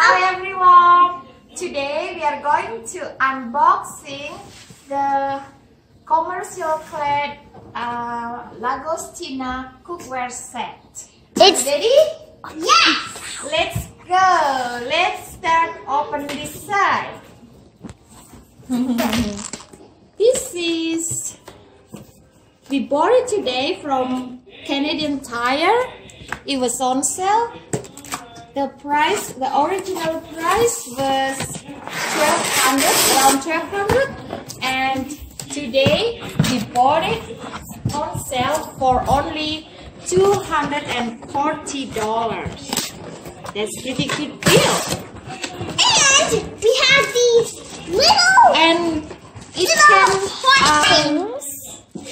Hi everyone! Today we are going to unboxing the commercial clad uh, Lagostina cookware set. It's Ready? yes. Let's go! Let's start open this side. this is we bought it today from Canadian Tire. It was on sale. The price, the original price was twelve hundred, around twelve hundred, and today we bought it on sale for only two hundred and forty dollars. That's pretty good deal. And we have these little And it Little comes, hot um,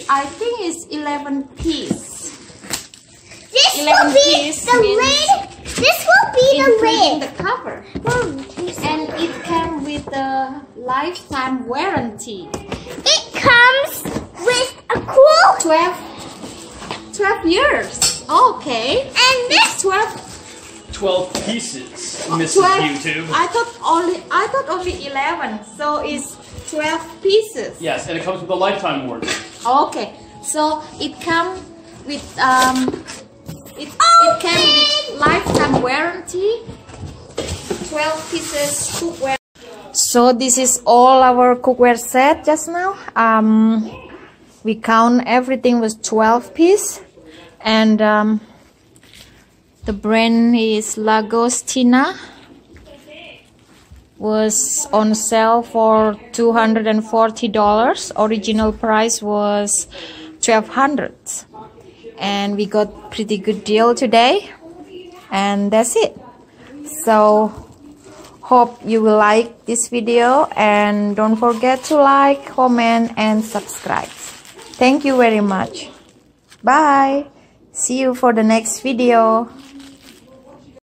I think it's eleven piece. This 11 will be piece the lid. This will including the the cover. lid. And it comes with a lifetime warranty. It comes with a cool 12, 12 years. Okay. and this 12, 12 pieces, Mrs. 12 YouTube. I thought only I thought only 11. So it's 12 pieces. Yes, and it comes with a lifetime warranty. Okay. So it comes with um it, Oh, it came with lifetime warranty. 12 pieces cookware. So this is all our cookware set just now. Um we count everything was 12 piece and um the brand is Lagostina was on sale for $240 original price was 1200 and we got pretty good deal today and that's it. So hope you will like this video and don't forget to like comment and subscribe. Thank you very much. Bye. See you for the next video